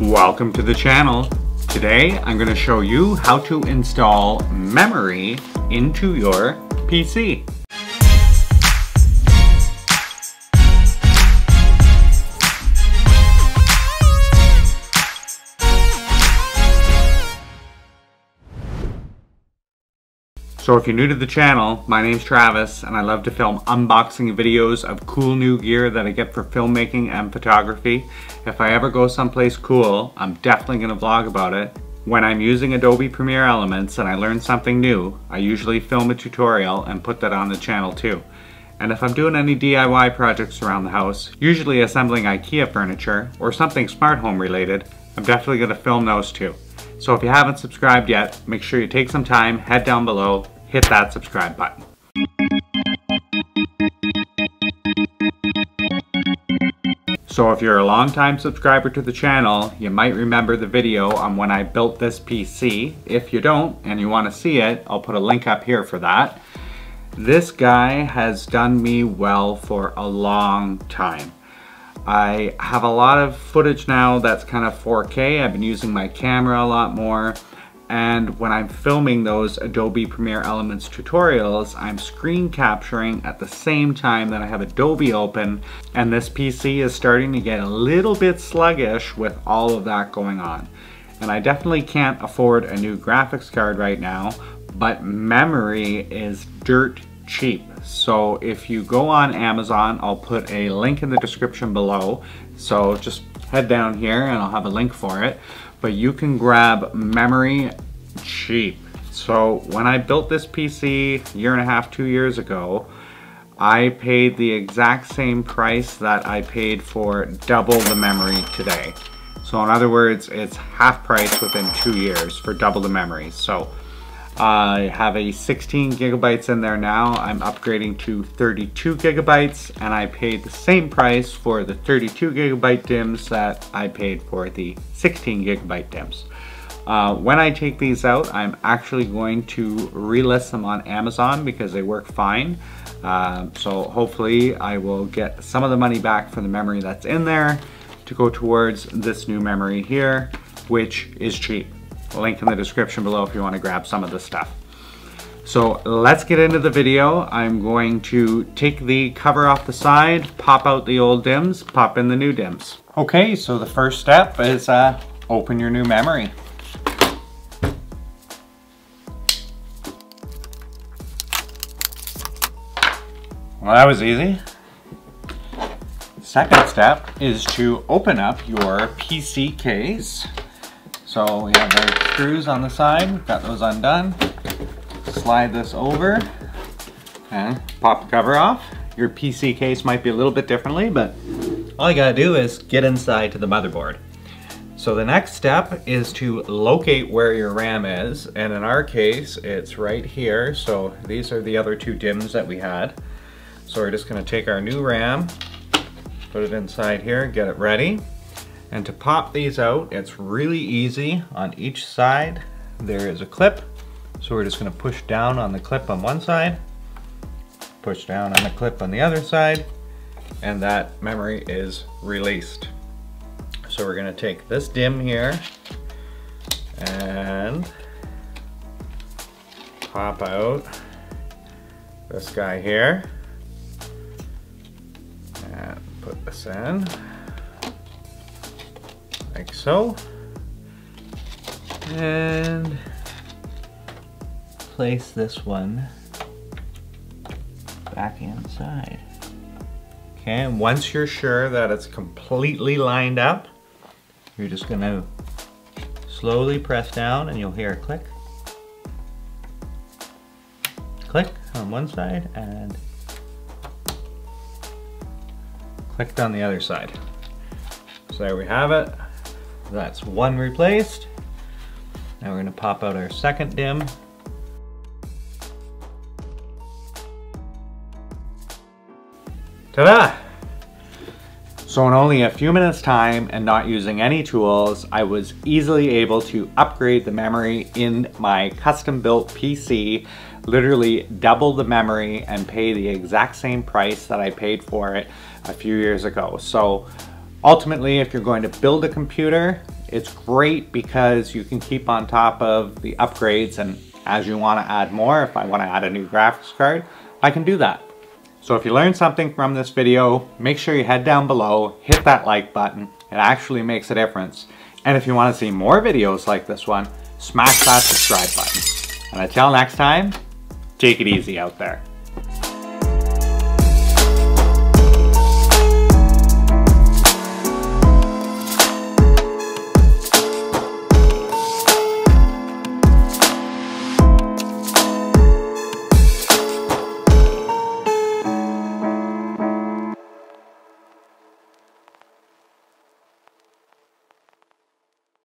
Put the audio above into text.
Welcome to the channel. Today I'm going to show you how to install memory into your PC. So if you're new to the channel, my name's Travis and I love to film unboxing videos of cool new gear that I get for filmmaking and photography. If I ever go someplace cool, I'm definitely gonna vlog about it. When I'm using Adobe Premiere Elements and I learn something new, I usually film a tutorial and put that on the channel too. And if I'm doing any DIY projects around the house, usually assembling IKEA furniture or something smart home related, I'm definitely gonna film those too. So if you haven't subscribed yet, make sure you take some time, head down below, hit that subscribe button. So if you're a long-time subscriber to the channel, you might remember the video on when I built this PC. If you don't and you want to see it, I'll put a link up here for that. This guy has done me well for a long time. I have a lot of footage now that's kind of 4K. I've been using my camera a lot more. And when I'm filming those Adobe Premiere Elements tutorials, I'm screen capturing at the same time that I have Adobe open. And this PC is starting to get a little bit sluggish with all of that going on. And I definitely can't afford a new graphics card right now, but memory is dirt cheap. So if you go on Amazon, I'll put a link in the description below. So just head down here and I'll have a link for it. But you can grab memory cheap. So when I built this PC a year and a half, two years ago, I paid the exact same price that I paid for double the memory today. So in other words, it's half price within two years for double the memory. So I have a 16 gigabytes in there now. I'm upgrading to 32 gigabytes and I paid the same price for the 32 gigabyte DIMMs that I paid for the 16 gigabyte DIMMs. Uh, when I take these out, I'm actually going to relist them on Amazon because they work fine. Uh, so hopefully I will get some of the money back for the memory that's in there to go towards this new memory here, which is cheap link in the description below if you want to grab some of the stuff. So let's get into the video. I'm going to take the cover off the side, pop out the old DIMMs, pop in the new DIMMs. Okay, so the first step is uh, open your new memory. Well, that was easy. Second step is to open up your PC case. So we have our screws on the side, got those undone. Slide this over and pop the cover off. Your PC case might be a little bit differently, but all you gotta do is get inside to the motherboard. So the next step is to locate where your RAM is, and in our case, it's right here. So these are the other two DIMMs that we had. So we're just gonna take our new RAM, put it inside here, get it ready. And to pop these out, it's really easy. On each side, there is a clip. So we're just gonna push down on the clip on one side, push down on the clip on the other side, and that memory is released. So we're gonna take this DIMM here and pop out this guy here and put this in like so. And place this one back inside. Okay, and once you're sure that it's completely lined up, you're just gonna slowly press down and you'll hear a click. Click on one side and clicked on the other side. So there we have it. That's one replaced. Now we're gonna pop out our second DIMM. Ta-da! So in only a few minutes time and not using any tools, I was easily able to upgrade the memory in my custom built PC, literally double the memory and pay the exact same price that I paid for it a few years ago. So Ultimately, if you're going to build a computer, It's great because you can keep on top of the upgrades and as you want to add more, if I want to add a new graphics card, I can do that. So if you learned something from this video, make sure you head down below, hit that like button. It actually makes a difference. And if you want to see more videos like this one, smash that subscribe button. And until next time, take it easy out there.